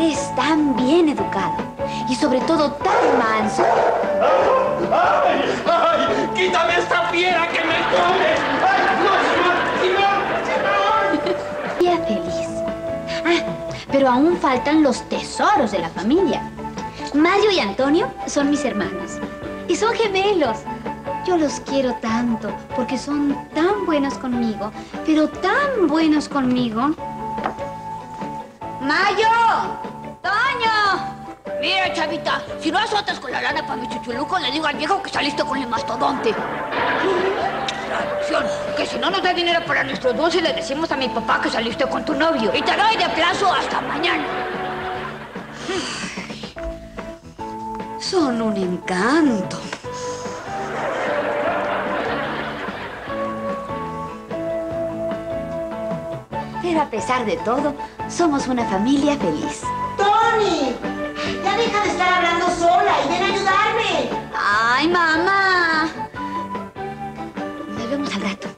Es tan bien educado y sobre todo tan manso. ¡Ay! ¡Ay! ¡Quítame esta fiera que me come! ¡Ay! ¡No, Simón! ¡Simón! ¡Simón! Día feliz. Ah, pero aún faltan los tesoros de la familia. Mario y Antonio son mis hermanos y son gemelos. Yo los quiero tanto porque son tan buenos conmigo, pero tan buenos conmigo. ¡Mayo! ¡Toño! Mira, chavita, si no azotas con la lana para mi chuchuluco, le digo al viejo que saliste con el mastodonte. Traducción, que si no nos da dinero para nuestro dulce, le decimos a mi papá que saliste con tu novio. Y te doy de plazo hasta mañana. Son un encanto. Pero a pesar de todo, somos una familia feliz. ¡Tony! Ya deja de estar hablando sola y ven a ayudarme. ¡Ay, mamá! Nos vemos al rato.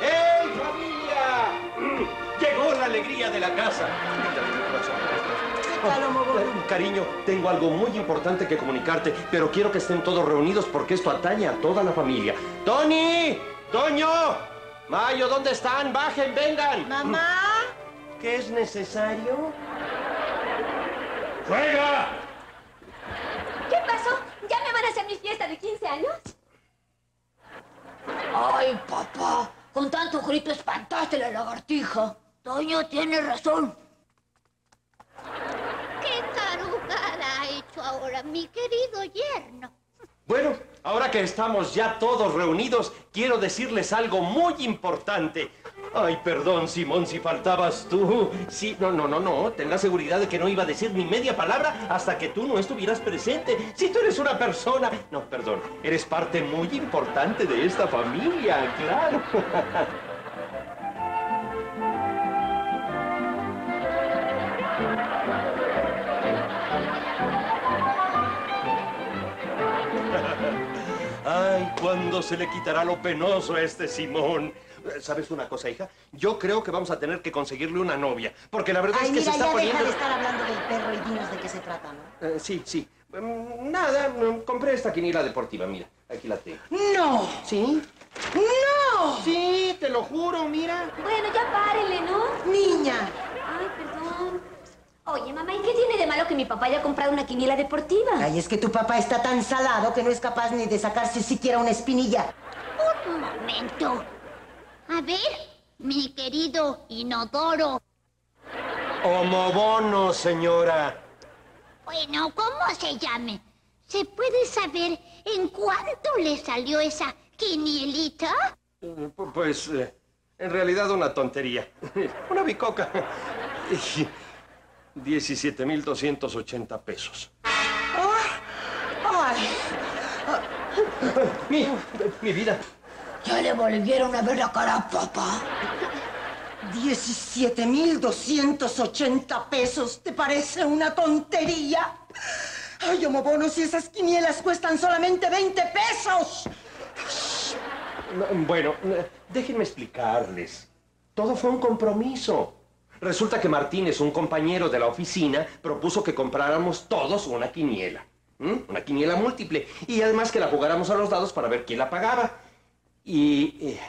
¡Hey, familia! Mm, Llegó la alegría de la casa. Oh, cariño, tengo algo muy importante que comunicarte, pero quiero que estén todos reunidos porque esto atañe a toda la familia. ¡Tony! ¡Toño! Mayo, ¿dónde están? ¡Bajen, vengan! Mamá. ¿Qué es necesario? ¡Juega! ¿Qué pasó? ¿Ya me van a hacer mi fiesta de 15 años? Ay, papá, con tanto grito espantaste la lagartija. Toño tiene razón. ¿Qué tarugada ha hecho ahora mi querido yerno? Bueno, ahora que estamos ya todos reunidos, quiero decirles algo muy importante. Ay, perdón, Simón, si faltabas tú. Sí, no, no, no, no. Ten la seguridad de que no iba a decir ni media palabra hasta que tú no estuvieras presente. Si tú eres una persona... No, perdón. Eres parte muy importante de esta familia, claro. Ay, ¿cuándo se le quitará lo penoso a este Simón? ¿Sabes una cosa, hija? Yo creo que vamos a tener que conseguirle una novia. Porque la verdad Ay, es que mira, se está ya poniendo... deja de estar hablando del perro y dinos de qué se trata, ¿no? Eh, sí, sí. Mm, Nada, mm, compré esta quiniela deportiva, mira. Aquí la tengo. ¡No! ¿Sí? ¡No! Sí, te lo juro, mira. Bueno, ya párele, ¿no? Niña, Ay, perdón. Oye, mamá, ¿y qué tiene de malo que mi papá haya comprado una quiniela deportiva? ay, es que tu papá está tan salado que no es capaz ni de sacarse siquiera una espinilla. Un momento. A ver, mi querido inodoro. Homobono, señora. Bueno, ¿cómo se llame? ¿Se puede saber en cuánto le salió esa quinielita? Pu- Pues, eh, en realidad una tontería. Una bicoca. 17,280 pesos. ¡Ay! Mi, mi vida. Ya le volvieron a ver la cara a papá. 17,280 pesos. ¿Te parece una tontería? Ay, homobono, si esas quinielas cuestan solamente 20 pesos. Bueno, déjenme explicarles. Todo fue un compromiso. Resulta que Martínez, un compañero de la oficina, propuso que compráramos todos una quiniela. Una quiniela múltiple. Y además que la jugáramos a los dados para ver quién la pagaba. Y... eh,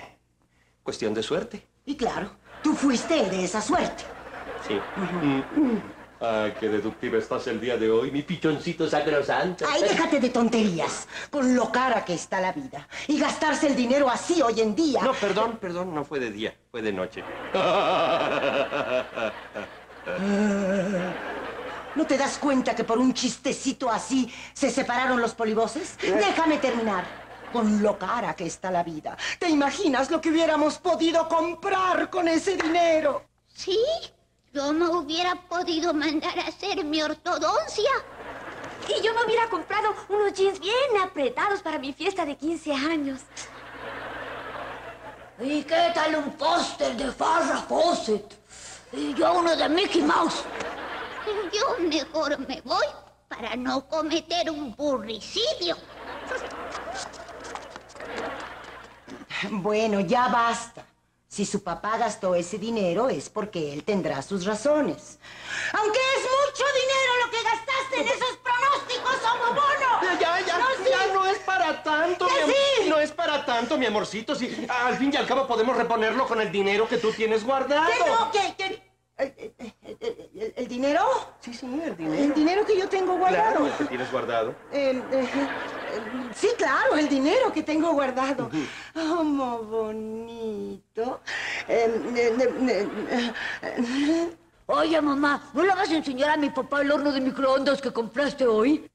cuestión de suerte. Y claro, tú fuiste el de esa suerte. Sí. Mm. Ay, qué deductiva estás el día de hoy, mi pichoncito sacrosanto. Ay, déjate de tonterías. Con lo cara que está la vida. Y gastarse el dinero así hoy en día. No, perdón, perdón, no fue de día, fue de noche. ¿No te das cuenta que por un chistecito así se separaron los polivoces? Déjame terminar. Con lo cara que está la vida. ¿Te imaginas lo que hubiéramos podido comprar con ese dinero? ¿Sí? Yo me hubiera podido mandar a hacer mi ortodoncia. Y yo me hubiera comprado unos jeans bien apretados para mi fiesta de 15 años. ¿Y qué tal un póster de Farrah Fawcett? Y yo uno de Mickey Mouse. Yo mejor me voy para no cometer un burricidio. Bueno, ya basta. Si su papá gastó ese dinero es porque él tendrá sus razones. Aunque es mucho dinero lo que gastaste en esos pronósticos, homobono. Ya, ya, no, ya no es para tanto, mi amor. Sí. No es para tanto, mi amorcito. Si al fin y al cabo podemos reponerlo con el dinero que tú tienes guardado. ¿Qué no? ¿Qué? ¿El, dinero? Sí, sí, el dinero. El dinero que yo tengo guardado. Claro, el que tienes guardado. Em, eh, eh sí, claro, el dinero que tengo guardado. Como bonito. Eh, eh, eh, eh, eh, Oye, mamá, ¿no le vas a enseñar a mi papá el horno de microondas que compraste hoy?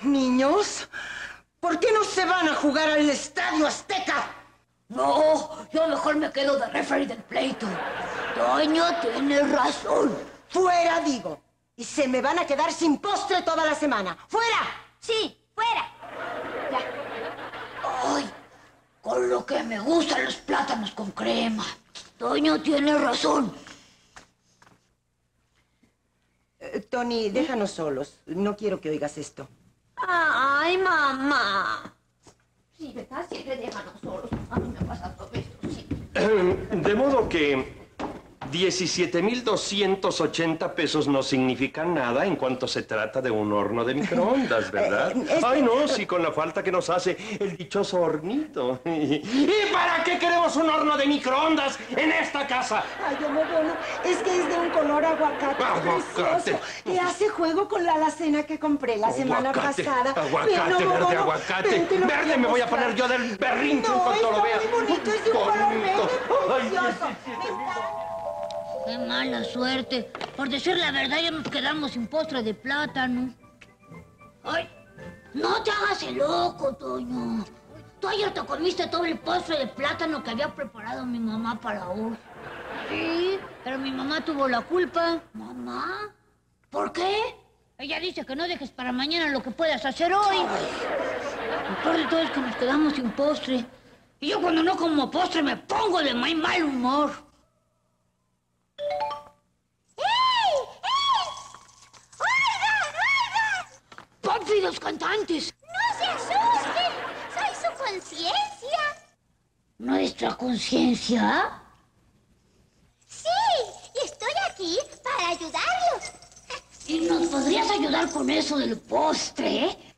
Niños, ¿por qué no se van a jugar al Estadio Azteca? No, yo mejor me quedo de referee del pleito. Toño tiene razón. Fuera, digo. Y se me van a quedar sin postre toda la semana. ¡Fuera! Sí, fuera. Ay, con lo que me gustan los plátanos con crema. Toño tiene razón. Eh, Tony, déjanos solos. No quiero que oigas esto. Ay, mamá. Sí, ¿verdad? Siempre déjanos solos. A mí me pasa todo esto, sí. De modo que 17.280 pesos no significan nada en cuanto se trata de un horno de microondas, ¿verdad? Eh, este- Ay, no, sí, con la falta que nos hace el dichoso hornito. ¿Y para qué queremos un horno de microondas en esta casa? Ay, yo no, bueno, es que es de un color aguacate, Aguacate. precioso. Y hace juego con la alacena que compré la semana Aguacate, pasada. Aguacate, no, verde, aguacate. Verde me voy a poner yo del berrinche en cuanto lo vea. muy bonito, es de un color verde precioso. Qué mala suerte. Por decir la verdad, ya nos quedamos sin postre de plátano. Ay, no te hagas el loco, Toño. Tú ayer te comiste todo el postre de plátano que había preparado mi mamá para hoy. Sí, pero mi mamá tuvo la culpa. ¿Mamá? ¿Por qué? Ella dice que no dejes para mañana lo que puedas hacer hoy. Lo peor de todo es que nos quedamos sin postre. Y yo cuando no como postre me pongo de muy mal humor. ¡Ey! ¡Ey! ¡Oigan, oigan! ¡Papi, los cantantes! ¡No se asusten! ¡Soy su conciencia! ¿Nuestra conciencia? Sí, y estoy aquí para ayudarlos. ¿Y nos podrías ayudar con eso del postre?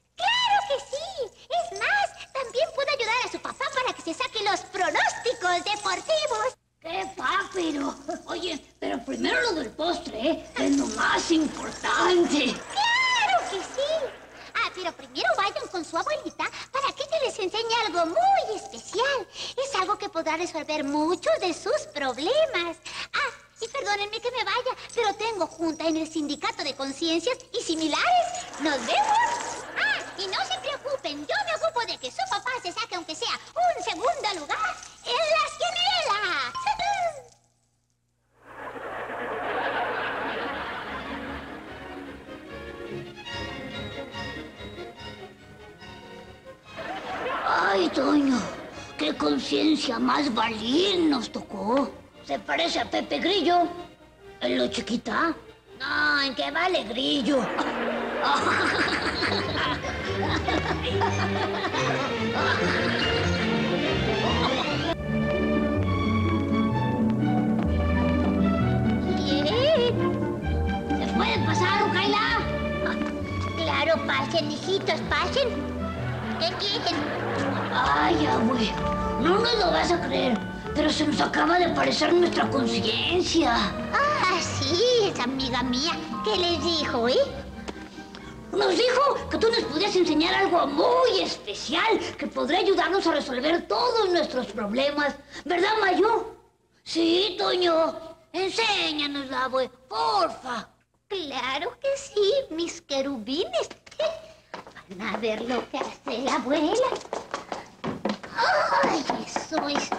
Primero lo del postre, ¿eh? Es lo más importante. ¡Claro que sí! Ah, pero primero vayan con su abuelita para que ella les enseñe algo muy especial. Es algo que podrá resolver muchos de sus problemas. Ah, y perdónenme que me vaya, pero tengo junta en el sindicato de conciencias y similares. ¡Nos vemos! Ah, y no se preocupen, yo me ocupo de que su papá se saque aunque sea un segundo lugar conciencia más valil nos tocó. Se parece a Pepe Grillo. ¿En lo chiquita? No, en que vale Grillo. ¿Se puede pasar, Ukaila? Claro, pasen, hijitos, pasen. ¿Qué quieren? Ay, abue, no nos lo vas a creer, pero se nos acaba de aparecer nuestra conciencia. Ah, sí, es amiga mía. ¿Qué les dijo, eh? Nos dijo que tú nos podías enseñar algo muy especial que podría ayudarnos a resolver todos nuestros problemas. ¿Verdad, Mayo? Sí, Toño. Enséñanos, abue, porfa. Claro que sí, mis querubines. Van a ver lo que hace la abuela. ¡Ay, eso es!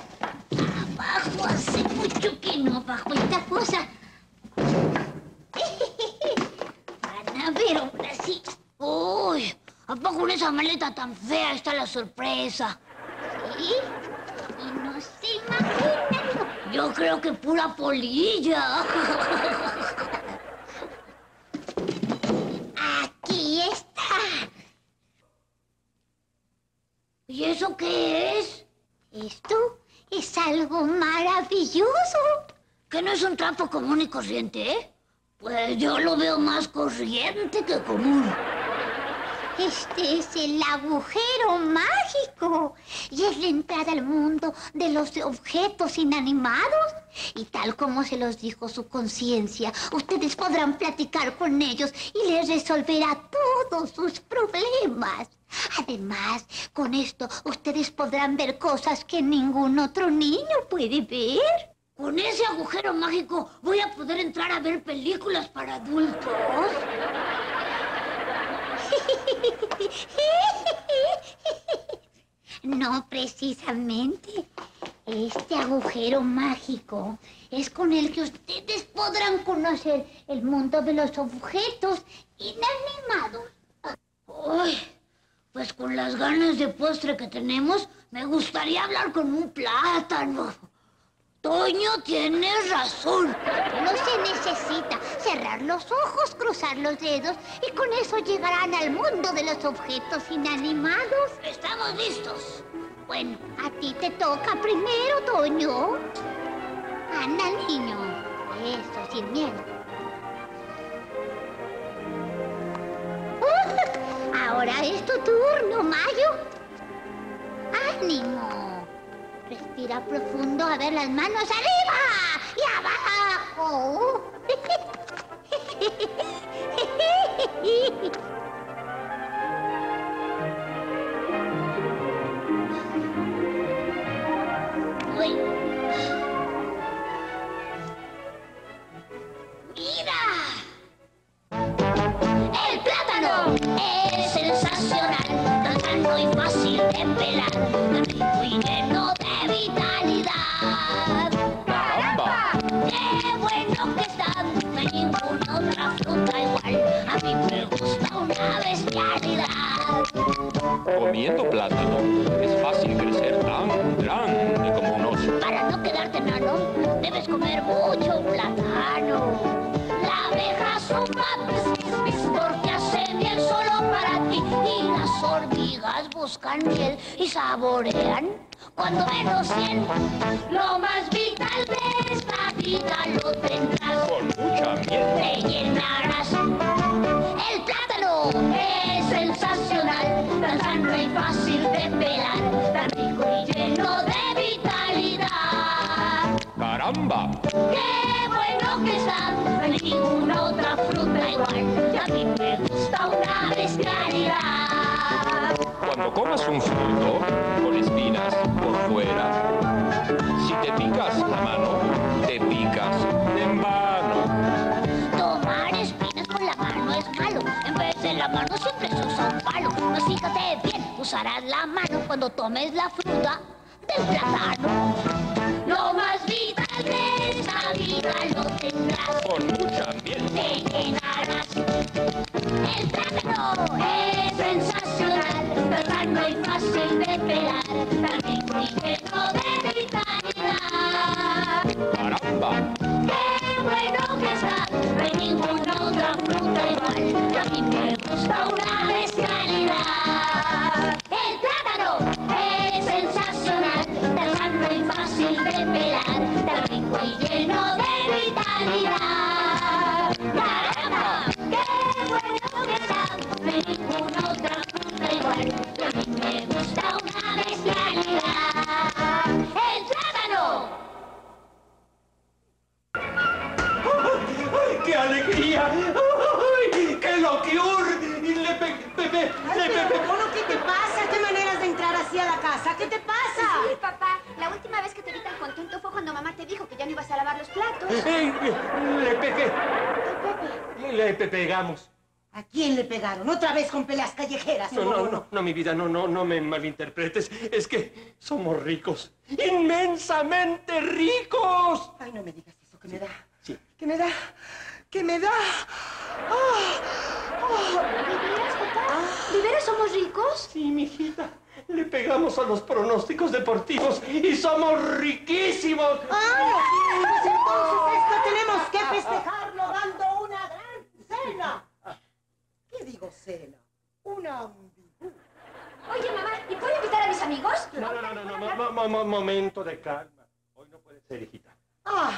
Abajo, hace mucho que no bajo esta cosa. Van a ver ahora sí. Uy, ¿a en esa maleta tan fea está la sorpresa? ¿Sí? Y no se imaginan. Yo creo que pura polilla. Aquí está. ¿Y eso qué es? Esto es algo maravilloso. ¿Que no es un trapo común y corriente, eh? Pues yo lo veo más corriente que común. Este es el agujero mágico y es la entrada al mundo de los objetos inanimados. Y tal como se los dijo su conciencia, ustedes podrán platicar con ellos y les resolverá todos sus problemas. Además, con esto ustedes podrán ver cosas que ningún otro niño puede ver. Con ese agujero mágico voy a poder entrar a ver películas para adultos. No precisamente. Este agujero mágico es con el que ustedes podrán conocer el mundo de los objetos inanimados. Uy, pues con las ganas de postre que tenemos, me gustaría hablar con un plátano. Toño, tienes razón. No se necesita cerrar los ojos, cruzar los dedos y con eso llegarán al mundo de los objetos inanimados. Estamos listos. Bueno, a ti te toca primero, Toño. Anda, niño. Eso, sin miedo. Ahora es tu turno, Mayo. ¡Ánimo! Respira profundo. A ver, las manos arriba y abajo. debes comer mucho plátano. La abeja pis, pis, porque hace miel solo para ti. Y las hormigas buscan miel y saborean cuando menos cien. Lo más vital de esta vida lo tendrás. Con mucha miel. Te llenarás. ¡Qué bueno que está! No hay ninguna otra fruta igual. Y a mí me gusta una bestialidad. Cuando comas un fruto con espinas por fuera, si te picas la mano, te picas en vano. Tomar espinas con la mano es malo. En vez de la mano siempre se usa un palo. Pues fíjate bien, usarás la mano cuando tomes la fruta del plátano. Lo más vital de lo tendrás. Con mucha miel. te llenarás. El plátano es sensacional, tan sano y fácil de pelar, tan rico y lleno alegría! ¡Ay, qué locura! Y le pe... pe- pe- Ay, le pe- pero pe- Mono, ¿qué te pasa? ¿Qué maneras de entrar así a la casa? ¿Qué te pasa? Sí, papá. La última vez que te vi tan contento fue cuando mamá te dijo que ya no ibas a lavar los platos. Ey, le pegué. Le pe- pegamos. ¿A quién le pegaron? ¿Otra vez con peleas callejeras? No, no, no, no, mi vida, no, no, no me malinterpretes. Es que somos ricos. ¡Inmensamente ricos! Ay, no me digas eso, que me da. Sí. Que me da. Que me da. Ah, ¿De veras, papá? ¿De veras somos ricos? Sí, mijita. Le pegamos a los pronósticos deportivos y somos riquísimos. ¡Ay! Pues entonces esto tenemos que festejarlo dando una gran cena. ¿Qué digo cena? Una ambigua. Oye, mamá, ¿y puedo invitar a mis amigos? No, no, no, no, no, mo- mo- mo- momento de calma. Hoy no puede ser, hijita. Ah,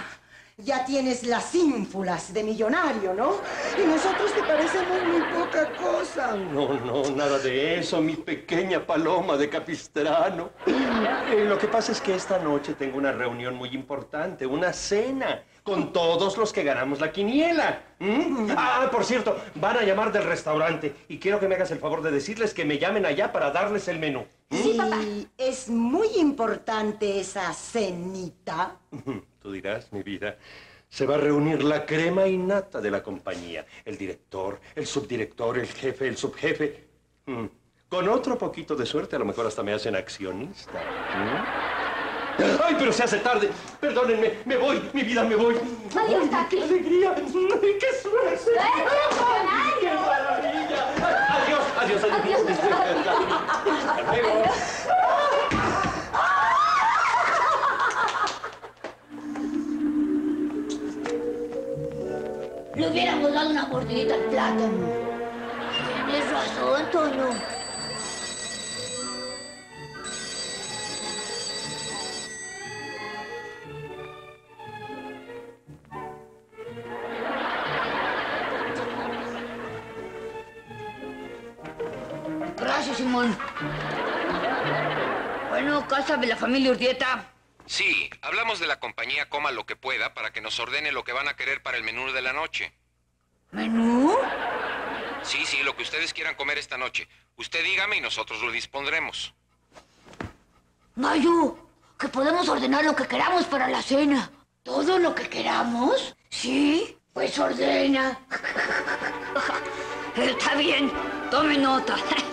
Ya tienes las ínfulas de millonario, ¿no? Y nosotros te parecemos muy poca cosa. No, no, nada de eso, mi pequeña paloma de Capistrano. Eh, lo que pasa es que esta noche tengo una reunión muy importante, una cena, con todos los que ganamos la quiniela. ¿Mm? Ah, por cierto, van a llamar del restaurante y quiero que me hagas el favor de decirles que me llamen allá para darles el menú. Sí, papá. Y es muy importante esa cenita. Tú dirás, mi vida. Se va a reunir la crema innata de la compañía. El director, el subdirector, el jefe, el subjefe. Mm. Con otro poquito de suerte, a lo mejor hasta me hacen accionista. ¿Mm? ¡Ay, pero se hace tarde! Perdónenme, me voy, mi vida, me voy. Mario está aquí. ¡Qué alegría! ¡Ay, ¡Qué suerte! ¡Qué maravilla! Adiós, adiós, adiós. Hasta luego. Le mordidita al plátano. Tienes razón, Toño. Gracias, Simón. Bueno, casa de la familia Urdieta. Sí, hablamos de la compañía Coma lo que pueda para que nos ordene lo que van a querer para el menú de la noche. ¿Menú? Sí, sí, lo que ustedes quieran comer esta noche. Usted dígame y nosotros lo dispondremos. Mayu, que podemos ordenar lo que queramos para la cena. ¿Todo lo que queramos? Sí, pues ordena. Está bien, tome nota.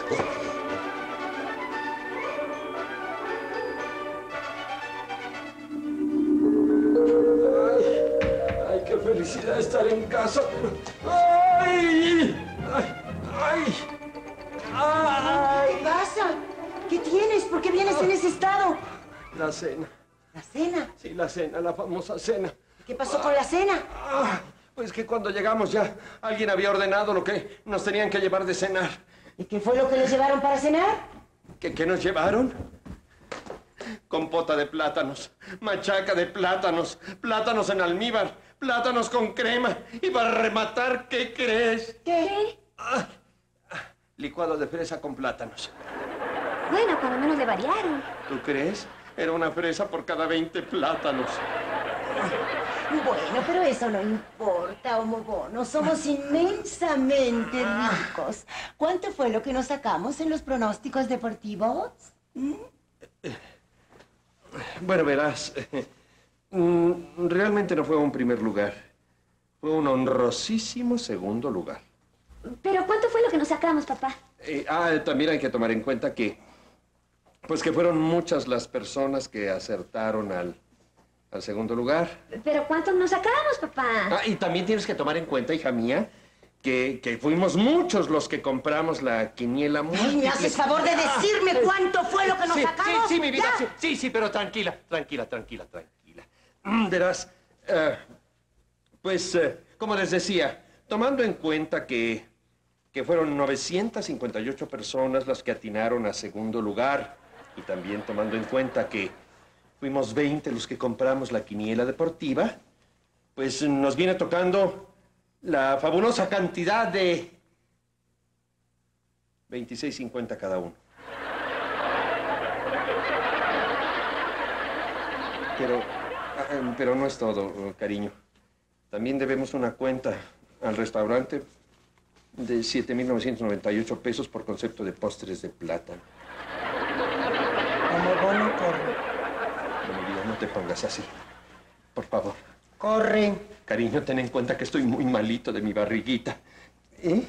estar en casa. ¡Ay! ¡Ay! ¡Ay! ¡Ay! ¿Qué pasa? ¿Qué tienes? ¿Por qué vienes en ese estado? La cena. La cena. Sí, la cena, la famosa cena. ¿Qué pasó con la cena? Ah, pues que cuando llegamos ya alguien había ordenado lo que nos tenían que llevar de cenar. ¿Y qué fue lo que les llevaron para cenar? ¿Qué, qué nos llevaron? Compota de plátanos, machaca de plátanos, plátanos en almíbar, plátanos con crema. Y para rematar, ¿qué crees? ¿Qué? Ah, ah, licuado de fresa con plátanos. Bueno, cuando menos le variaron. ¿Tú crees? Era una fresa por cada 20 plátanos. Bueno, pero eso no importa, homobono. Somos inmensamente ricos. ¿Cuánto fue lo que nos sacamos en los pronósticos deportivos? Bueno, verás, mm, realmente no fue un primer lugar. Fue un honrosísimo segundo lugar. ¿Pero cuánto fue lo que nos sacamos, papá? Eh, ah, también hay que tomar en cuenta que, pues que fueron muchas las personas que acertaron al, al segundo lugar. ¿Pero cuánto nos sacamos, papá? Ah, y también tienes que tomar en cuenta, hija mía, que, que fuimos muchos los que compramos la quiniela Ay, múltiple. ¿Me haces favor de decirme cuánto fue lo que nos sí, sacamos? Sí, sí, mi vida, sí, sí, sí, pero tranquila, tranquila, tranquila, tranquila. Mm, Verás, eh, pues, eh, como les decía, tomando en cuenta que, que fueron 958 personas las que atinaron a segundo lugar, y también tomando en cuenta que fuimos 20 los que compramos la quiniela deportiva, pues nos viene tocando la fabulosa cantidad de 26.50 cada uno. Pero, ah, em, pero no es todo, eh, cariño. También debemos una cuenta al restaurante de 7.998 pesos por concepto de postres de plátano. Homobono, corre. No, no te pongas así. Por favor. Corre. Cariño, ten en cuenta que estoy muy malito de mi barriguita. ¿Eh?